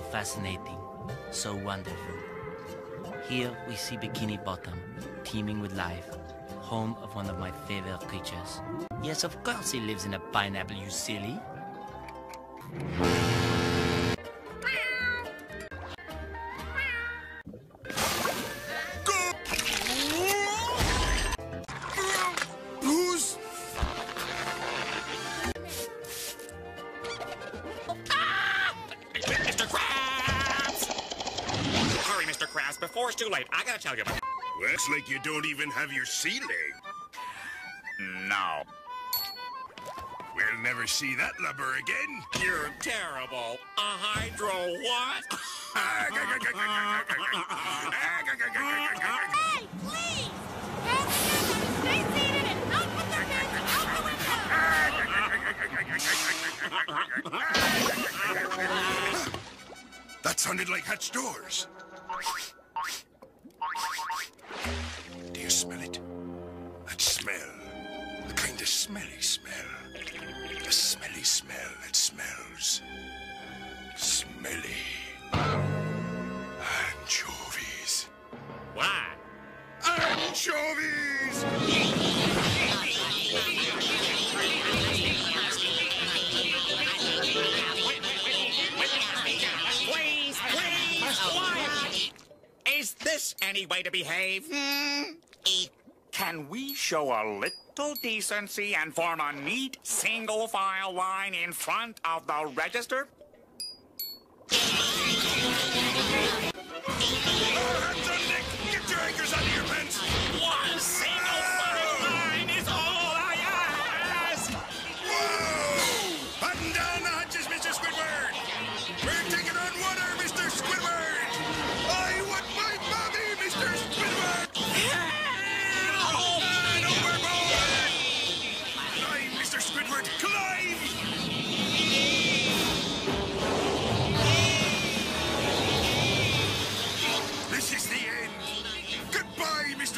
fascinating, so wonderful. Here we see Bikini Bottom, teeming with life, home of one of my favorite creatures. Yes, of course he lives in a pineapple, you silly. Mr. Krabs, before it's too late. I gotta tell you. Looks like you don't even have your sea leg. No. We'll never see that lubber again. You're terrible. A hydro what? Hey, please! Hands together, stay seated, and out with their hands out the window! that sounded like hatch doors. The smelly smell that smells. Smelly. Anchovies. Why? Anchovies! Please, please, quiet! Is this any way to behave? Hmm? Can we show a little decency and form a neat single file line in front of the register?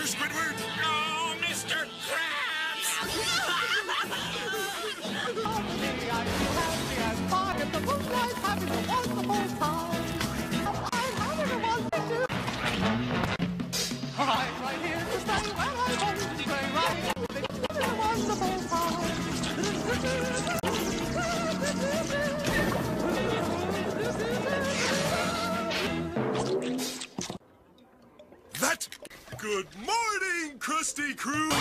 Mr. Squidward! Oh, Mr. That. Good morning, Krusty Crew! Mr.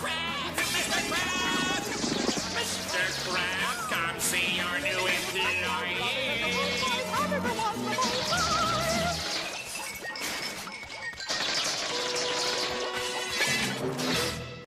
Krabs! Mr. Krabs!